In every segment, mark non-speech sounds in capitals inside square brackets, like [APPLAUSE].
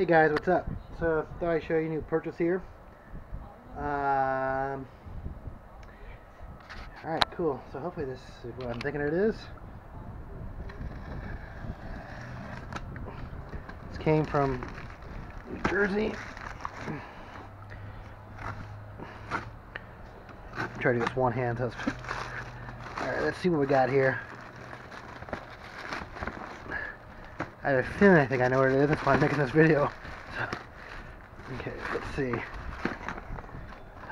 Hey guys, what's up? So, I thought I'd show you a new purchase here. Um, Alright, cool. So hopefully this is what I'm thinking it is. This came from New Jersey. Try to do this one hand. Alright, let's see what we got here. I have a feeling I think I know what it is. That's why I'm making this video. Okay, let's see.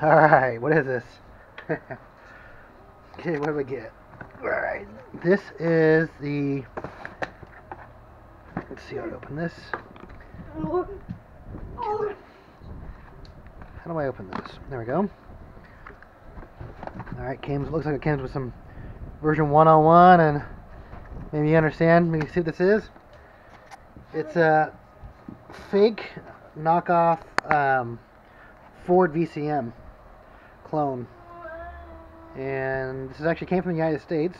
Alright, what is this? [LAUGHS] okay, what do we get? Alright, this is the... Let's see how to open this. How do I open this? There we go. Alright, came looks like it comes with some version 101 and maybe you understand, maybe you see what this is. It's a fake knockoff um, Ford VCM clone. And this is actually came from the United States.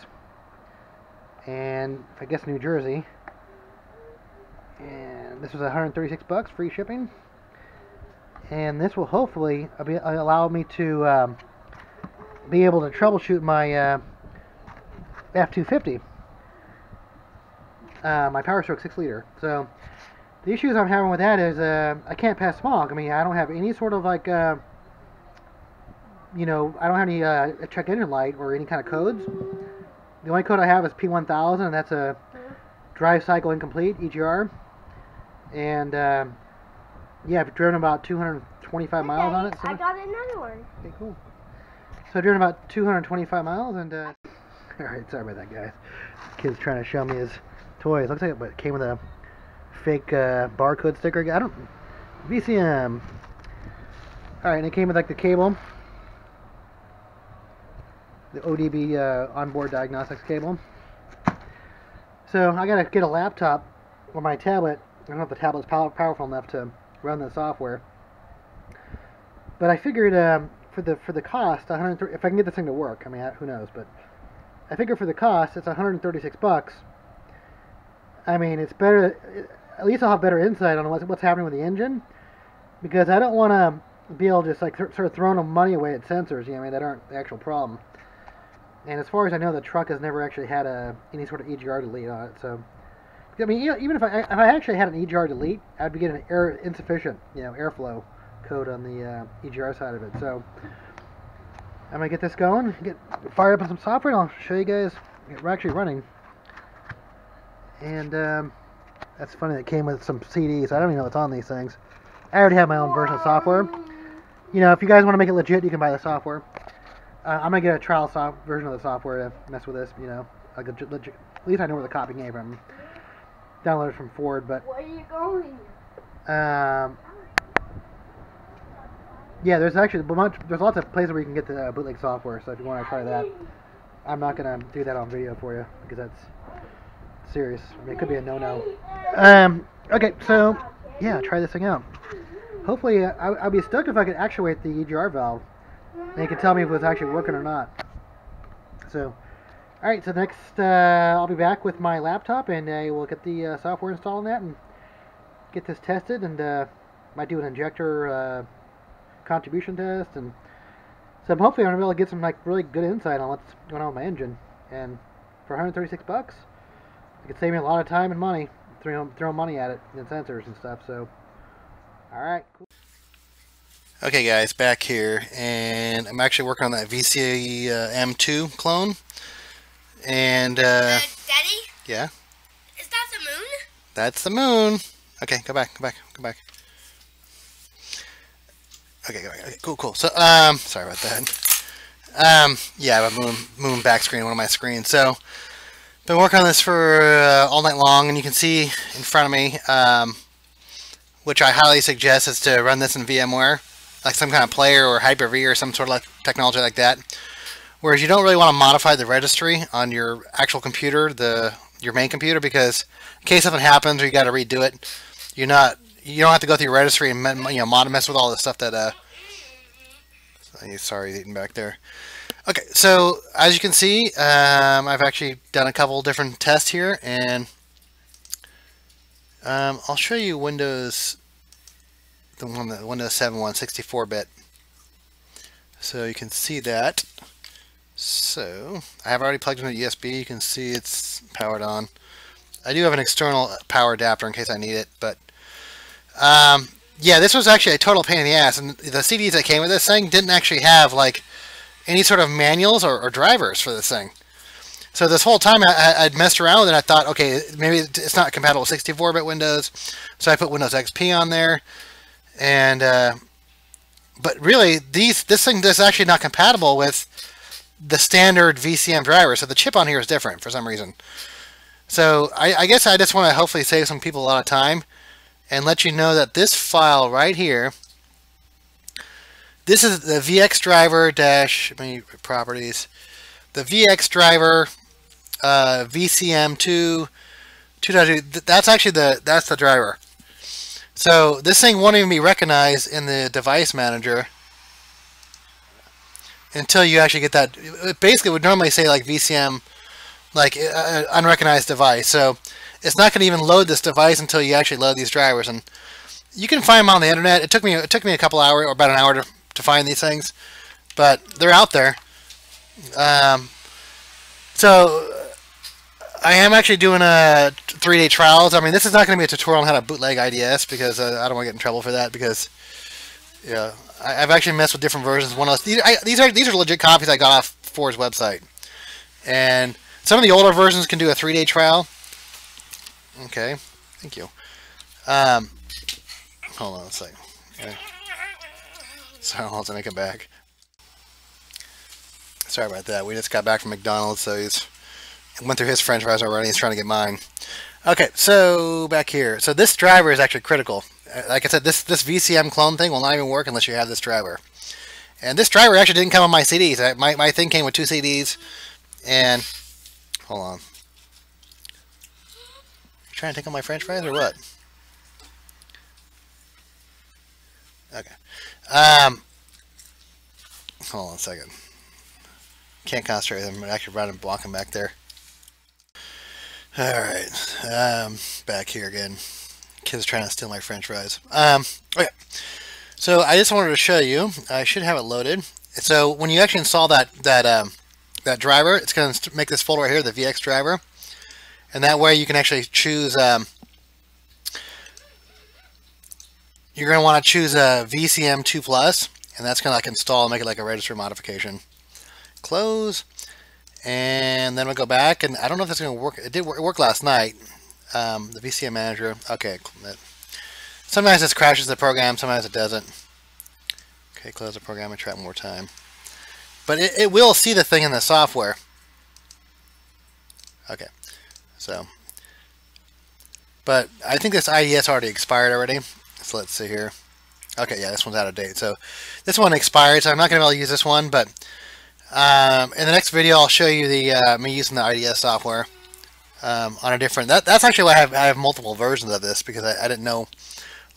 And I guess New Jersey. And this was 136 bucks, free shipping. And this will hopefully allow me to um, be able to troubleshoot my uh, F250. Uh, my Power Stroke 6 liter. So the issues I'm having with that is uh, I can't pass smog. I mean, I don't have any sort of like, uh, you know, I don't have any uh, check engine light or any kind of codes. The only code I have is P1000, and that's a drive cycle incomplete EGR. And uh, yeah, I've driven about 225 Okay, miles on it. So I got another one. Okay, cool. So I've driven about 225 miles, and uh, [LAUGHS] all right, sorry about that, guys. Kid's trying to show me his toys. Looks like it, but it came with a fake uh, barcode sticker. I don't VCM. All right, and it came with like the cable, the ODB uh, onboard diagnostics cable. So I gotta get a laptop or my tablet. I don't know if the tablet's pow powerful enough to run the software. But I figured um, for the for the cost, 130, if I can get this thing to work, I mean, who knows? But I figure for the cost, it's 136 bucks. I mean, it's better. At least I'll have better insight on what's, what's happening with the engine, because I don't want to be able to just like th sort of throwing money away at sensors. You know, I mean, that aren't the actual problem. And as far as I know, the truck has never actually had a any sort of EGR delete on it. So, I mean, even if I if I actually had an EGR delete, I'd be getting an air insufficient, you know, airflow code on the uh, EGR side of it. So, I'm gonna get this going, get fire up on some software, and I'll show you guys. We're actually running. And um, that's funny. It came with some CDs. I don't even know what's on these things. I already have my own version of software. You know, if you guys want to make it legit, you can buy the software. Uh, I'm gonna get a trial soft version of the software to mess with this. You know, like a legit. At least I know where the copy came from. Downloaded from Ford, but Where are you going? um, yeah, there's actually bunch, there's lots of places where you can get the uh, bootleg software. So if you want to try that, I'm not gonna do that on video for you because that's serious. I it could be a no-no. Um, okay, so yeah, try this thing out. Hopefully, I, I'll be stoked if I could actuate the EGR valve. And you can tell me if it's actually working or not. So, alright, so next uh, I'll be back with my laptop and uh, we'll get the uh, software installed on that and get this tested and uh, might do an injector uh, contribution test and so hopefully I'm gonna be able to get some like really good insight on what's going on with my engine and for 136 bucks it could save me a lot of time and money throwing throwing money at it and sensors and stuff so all right cool Okay guys, back here, and I'm actually working on that VCA uh, M2 clone, and uh, Uh, Daddy, yeah, is that the moon? that's the moon. Okay, go back, go back, go back. Okay, go back. Okay, cool, cool. So, um, sorry about that. Um, yeah, I have a moon, moon back screen, one of my screens. So, been working on this for uh, all night long, and you can see in front of me, um, which I highly suggest is to run this in VMware like some kind of player or Hyper-V or some sort of technology like that. Whereas you don't really want to modify the registry on your actual computer, the your main computer, because in case something happens or you got to redo it, you're not you don't have to go through your registry and you know mess with all the stuff that uh. Sorry, eating back there. Okay, so as you can see, um, I've actually done a couple different tests here, and um, I'll show you Windows the one the Windows 7 one, 64-bit. So you can see that. So I have already plugged in a USB. You can see it's powered on. I do have an external power adapter in case I need it, but um, yeah, this was actually a total pain in the ass. And the CDs that came with this thing didn't actually have like any sort of manuals or, or drivers for this thing. So this whole time I, would messed around with it. I thought, okay, maybe it's not compatible with 64-bit Windows, so I put Windows XP on there, and uh, but really these this thing is actually not compatible with the standard VCM driver. So the chip on here is different for some reason. So I, I guess I just want to hopefully save some people a lot of time and let you know that this file right here, this is the VX driver dash properties, the VX driver uh, VCM2 2.2. That's actually the that's the driver. So this thing won't even be recognized in the device manager until you actually get that. It basically would normally say like VCM like uh, uh, unrecognized device. So it's not going to even load this device until you actually load these drivers. And you can find them on the internet. It took me it took me a couple hours or about an hour to, to find these things, but they're out there. Um, so I am actually doing a three-day trials. I mean, this is not going to be a tutorial on how to bootleg IDS because uh, I don't want to get in trouble for that because yeah, I, have actually messed with different versions. One of these, I, these are these are legit copies I got off Ford's website, and some of the older versions can do a three-day trial. Okay, thank you. Um, hold on a second. Okay. Sorry, I'll have to make it back. Sorry about that. We just got back from McDonald's, so he's went through his french fries already. He's trying to get mine. Okay, so back here. So this driver is actually critical. Uh, like I said, this, this VCM clone thing will not even work unless you have this driver. And this driver actually didn't come on my CDs. My, my thing came with two CDs, and Hold on. Trying to take on my french fries or what? Okay. Um, hold on a second. Can't concentrate. I'm actually running blocking back there. Alright. Um, back here again. Kid's trying to steal my french fries. Um, okay. So I just wanted to show you. I should have it loaded. So when you actually install that, that um, that driver. It's going to make this folder right here, the VX driver. And that way you can actually choose, um, you're going to want to choose a VCM2 Plus, and that's going to like install and make it like a registry modification. Close, and then we'll go back, and I don't know if it's going to work. It did work, it worked last night, um, the VCM manager. Okay, sometimes it crashes the program, sometimes it doesn't. Okay, close the program and try it one more time. But it, it will see the thing in the software. Okay, so. But I think this IDS already expired already. Let's see here. Okay, yeah, this one's out of date. So this one expired, so I'm not going to be able to use this one. But um, in the next video, I'll show you the uh, me using the IDS software um, on a different. That, that's actually why I have, I have multiple versions of this because I, I didn't know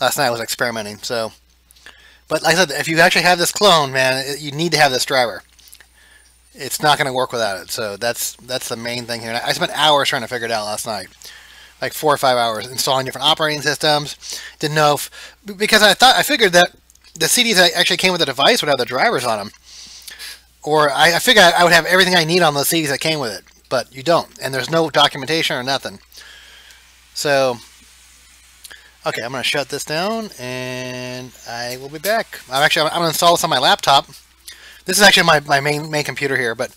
last night I was experimenting. So, but like I said, if you actually have this clone, man, you need to have this driver it's not going to work without it. So that's that's the main thing here. I spent hours trying to figure it out last night, like four or five hours installing different operating systems. Didn't know if because I thought I figured that the CDs that actually came with the device would have the drivers on them, or I, I figured I would have everything I need on the CDs that came with it, but you don't, and there's no documentation or nothing. So. Okay, I'm going to shut this down, and I will be back. I'm actually I'm to install this on my laptop. This is actually my, my main main computer here, but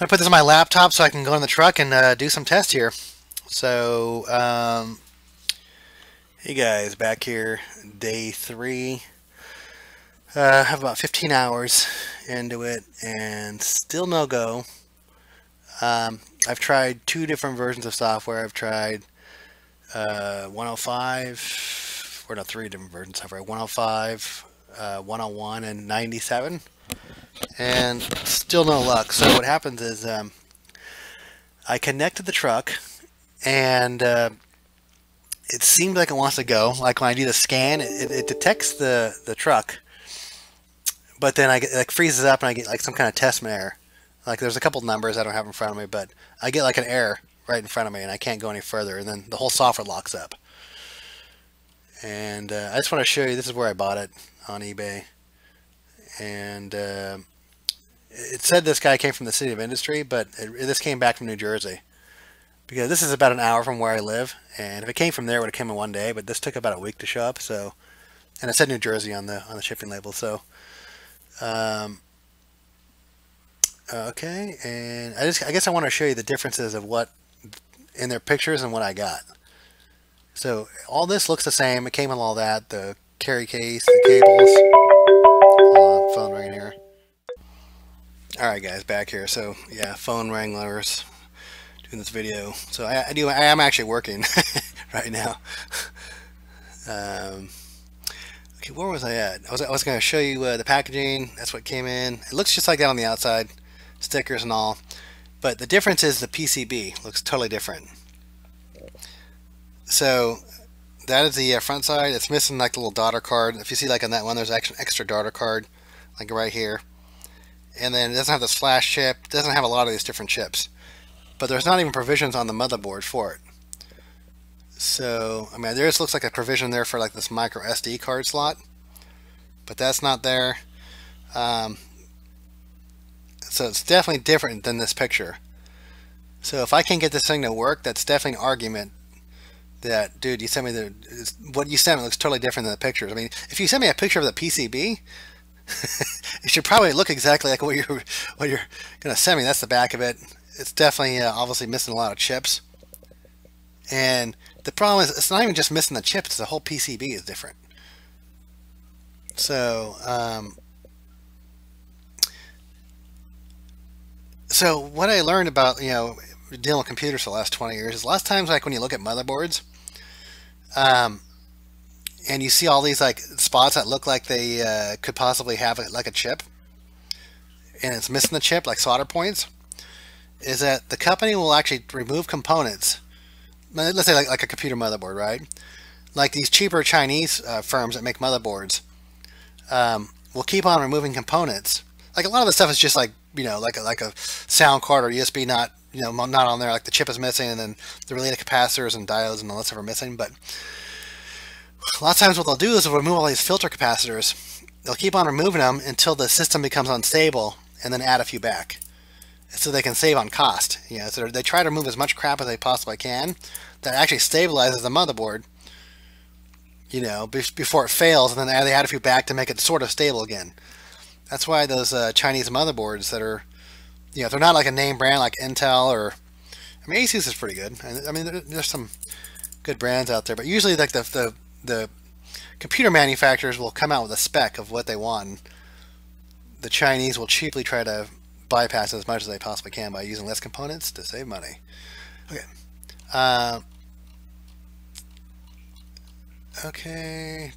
I'm to put this on my laptop so I can go in the truck and uh, do some tests here. So, um, hey guys, back here, day three. Uh, have about 15 hours into it and still no go. Um, I've tried two different versions of software. I've tried uh, 105, or no, three different versions of software. 105, uh, 101, and 97 and still no luck. So what happens is um, I connected the truck and uh, it seemed like it wants to go. Like when I do the scan, it, it detects the, the truck, but then I get like freezes up and I get like some kind of test error. Like there's a couple numbers I don't have in front of me, but I get like an error right in front of me and I can't go any further and then the whole software locks up. And uh, I just want to show you, this is where I bought it on eBay. And uh, it said this guy came from the city of industry, but it, this came back from New Jersey. Because this is about an hour from where I live. And if it came from there, it would have come in one day. But this took about a week to show up. So, And it said New Jersey on the on the shipping label. So, um, okay. And I just I guess I want to show you the differences of what in their pictures and what I got. So all this looks the same. It came with all that, the carry case, the cables. On, phone ringing here. All right, guys, back here. So yeah, phone wranglers doing this video. So I, I do. I am actually working [LAUGHS] right now. Um, okay, where was I at? I was I was going to show you uh, the packaging. That's what came in. It looks just like that on the outside, stickers and all. But the difference is the PCB looks totally different. So that is the uh, front side. It's missing like the little daughter card. If you see like on that one, there's actually an extra daughter card, like right here. And then it doesn't have this flash chip. It doesn't have a lot of these different chips. But there's not even provisions on the motherboard for it. So, I mean, there just looks like a provision there for like this micro SD card slot. But that's not there. Um, so it's definitely different than this picture. So if I can get this thing to work, that's definitely an argument that, dude, you sent me the, what you sent me looks totally different than the pictures. I mean, if you send me a picture of the PCB, [LAUGHS] it should probably look exactly like what you're, what you're going to send me. That's the back of it. It's definitely uh, obviously missing a lot of chips. And the problem is, it's not even just missing the chips, the whole PCB is different. So, um, so what I learned about, you know, dealing with computers for the last 20 years is a lot of times like when you look at motherboards um, and you see all these like spots that look like they uh, could possibly have it like a chip and it's missing the chip like solder points is that the company will actually remove components. Let's say like, like a computer motherboard right? Like these cheaper Chinese uh, firms that make motherboards um, will keep on removing components. Like a lot of the stuff is just like you know like a, like a sound card or USB not you know not on there. Like the chip is missing and then the related capacitors and diodes and all that stuff are missing. But a lot of times what they'll do is they'll remove all these filter capacitors. They'll keep on removing them until the system becomes unstable and then add a few back so they can save on cost you know so they try to remove as much crap as they possibly can that actually stabilizes the motherboard you know before it fails and then they add a few back to make it sort of stable again that's why those uh, Chinese motherboards that are you know, they're not like a name brand like Intel or, I mean, Asus is pretty good. I mean, there's some good brands out there, but usually like the, the, the computer manufacturers will come out with a spec of what they want. The Chinese will cheaply try to bypass as much as they possibly can by using less components to save money. Okay. Uh, okay.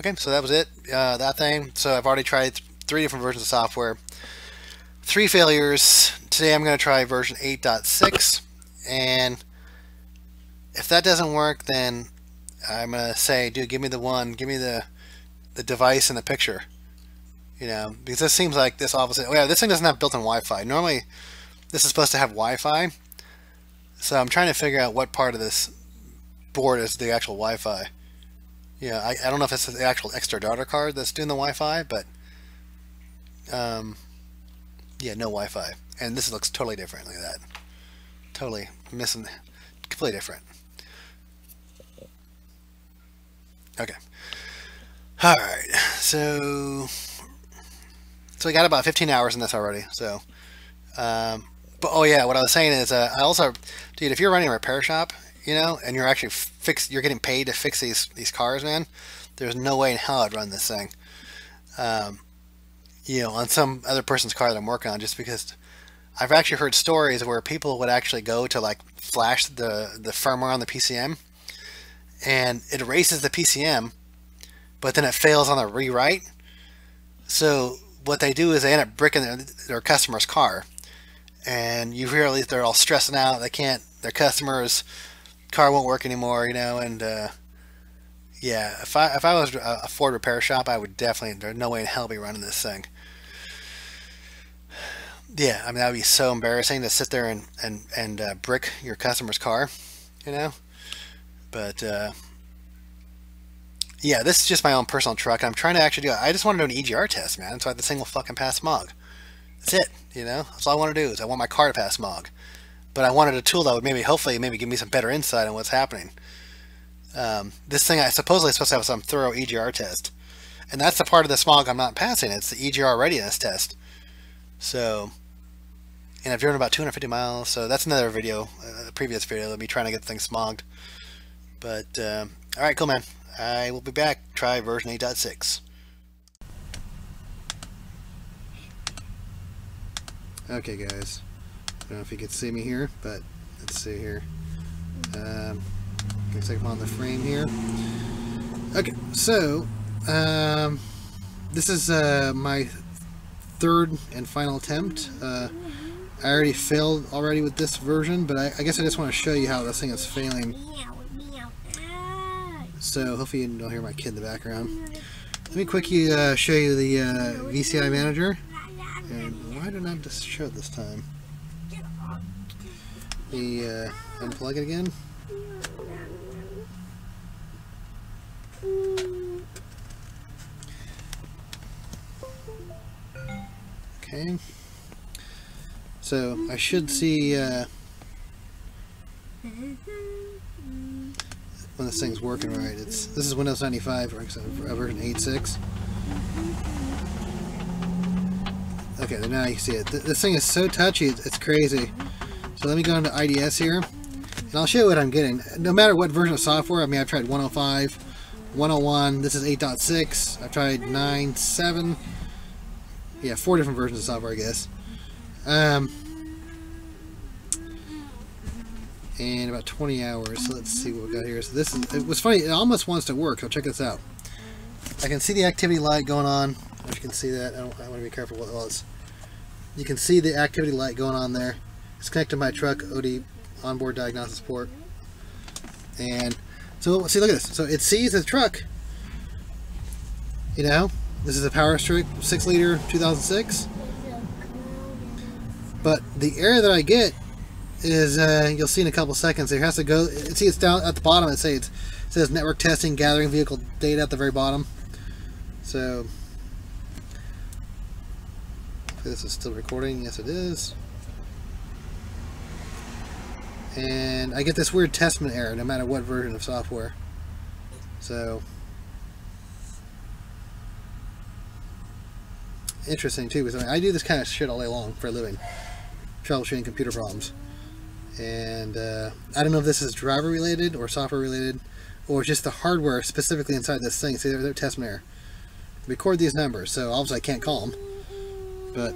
Okay, so that was it. Uh, that thing. So I've already tried three different versions of software. Three failures. Today I'm going to try version 8.6 and if that doesn't work then I'm going to say dude give me the one, give me the the device and the picture. You know, because this seems like this obviously, oh yeah, this thing doesn't have built-in Wi-Fi. Normally this is supposed to have Wi-Fi. So I'm trying to figure out what part of this board is the actual Wi-Fi. Yeah, I, I don't know if it's the actual extra daughter card that's doing the Wi-Fi, but um, yeah, no Wi-Fi. And this looks totally different. At that. Totally missing, completely different. Okay. All right. So, so we got about 15 hours in this already. So, um, but oh yeah, what I was saying is, uh, I also, dude, if you're running a repair shop, you know, and you're actually fix, you're getting paid to fix these these cars, man. There's no way in hell I'd run this thing. Um, you know, on some other person's car that I'm working on just because I've actually heard stories where people would actually go to like flash the, the firmware on the PCM and it erases the PCM, but then it fails on the rewrite. So what they do is they end up bricking their, their customer's car and you hear they're all stressing out. They can't, their customer's car won't work anymore, you know, and, uh, yeah, if I if I was a Ford repair shop, I would definitely there's no way in hell be running this thing. Yeah, I mean that would be so embarrassing to sit there and and and uh, brick your customer's car, you know. But uh, yeah, this is just my own personal truck. I'm trying to actually do. it. I just want to do an EGR test, man. So this thing will fucking pass smog. That's it. You know, that's all I want to do is I want my car to pass smog. But I wanted a tool that would maybe, hopefully, maybe give me some better insight on what's happening. Um, this thing, I supposedly supposed to have some thorough EGR test, and that's the part of the smog I'm not passing. It's the EGR readiness test. So, and I've driven about 250 miles, so that's another video, uh, a previous video of me trying to get things smogged. But, um, alright, cool, man. I will be back. Try version 8.6. Okay, guys. I don't know if you can see me here, but let's see here. Um, looks like I'm on the frame here. Okay, so um, this is uh, my third and final attempt. Uh, I already failed already with this version, but I, I guess I just want to show you how this thing is failing. So hopefully you don't hear my kid in the background. Let me quickly uh, show you the uh, VCI manager. And why did I just show it this time? The uh, unplug it again. Okay. So I should see uh, when this thing's working right. It's this is Windows 95 version 8.6. Okay, now you see it. This thing is so touchy, it's crazy. So let me go into IDS here, and I'll show you what I'm getting. No matter what version of software, I mean, I've tried 105, 101, this is 8.6, I've tried 9.7, yeah, four different versions of software, I guess. Um, and about 20 hours, so let's see what we got here. So this is, it was funny, it almost wants to work, so check this out. I can see the activity light going on, if you can see that, I, don't, I want to be careful what it was. You can see the activity light going on there. It's connected to my truck OD onboard diagnosis port. And so see, look at this. So it sees the truck. You know, this is a Power Stroke 6 liter 2006. But the error that I get is uh, you'll see in a couple seconds. It has to go. See, it's down at the bottom. It says it says network testing, gathering vehicle data at the very bottom. So this is still recording. Yes, it is. And I get this weird testament error no matter what version of software. So, interesting too, because I, mean, I do this kind of shit all day long for a living. Troubleshooting computer problems. And uh, I don't know if this is driver related or software related or just the hardware specifically inside this thing. See, they're, test error. Record these numbers, so obviously I can't call them. But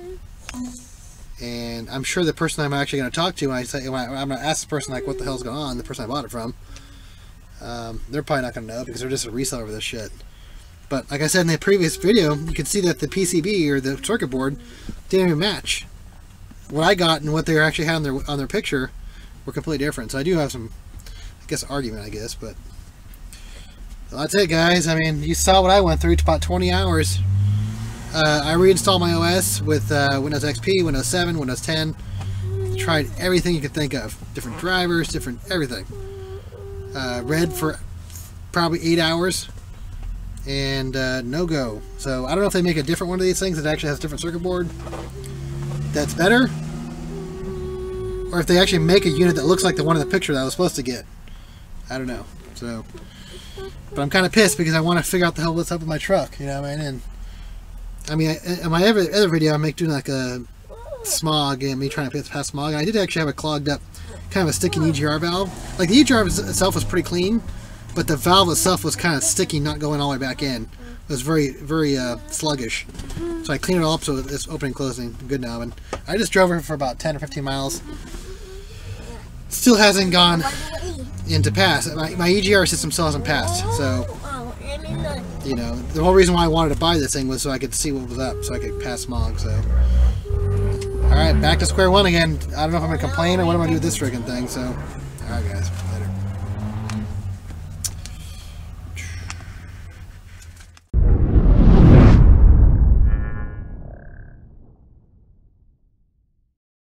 and I'm sure the person I'm actually going to talk to when I say when I, am going to ask the person like what the hell's going on, the person I bought it from, um, they're probably not going to know because they're just a reseller of this shit. But like I said in the previous video, you can see that the PCB or the circuit board didn't even match. What I got and what they actually had on their on their picture were completely different. So I do have some, I guess, argument, I guess. But that's it, guys. I mean, you saw what I went through. It's about 20 hours. Uh, I reinstalled my OS with uh, Windows XP, Windows 7, Windows 10. Tried everything you could think of. Different drivers, different everything. Uh, read for probably 8 hours. And uh, no go. So I don't know if they make a different one of these things that actually has a different circuit board. That's better. Or if they actually make a unit that looks like the one in the picture that I was supposed to get. I don't know. So, But I'm kind of pissed because I want to figure out the hell what's up with my truck. You know what I mean? And I mean, in my other, other video, I make doing like a smog and me trying to pass smog. And I did actually have a clogged up, kind of a sticking EGR valve. Like the EGR itself was pretty clean, but the valve itself was kind of sticky, not going all the way back in. It was very, very uh, sluggish. So I cleaned it all up so it's opening and closing good now. And I just drove it for about 10 or 15 miles. Still hasn't gone into pass. My, my EGR system still hasn't passed. So you know, the whole reason why I wanted to buy this thing was so I could see what was up, so I could pass smog, so. Alright, back to square one again. I don't know if I'm going to complain or what I'm going to do with this friggin' thing, so. Alright guys, later.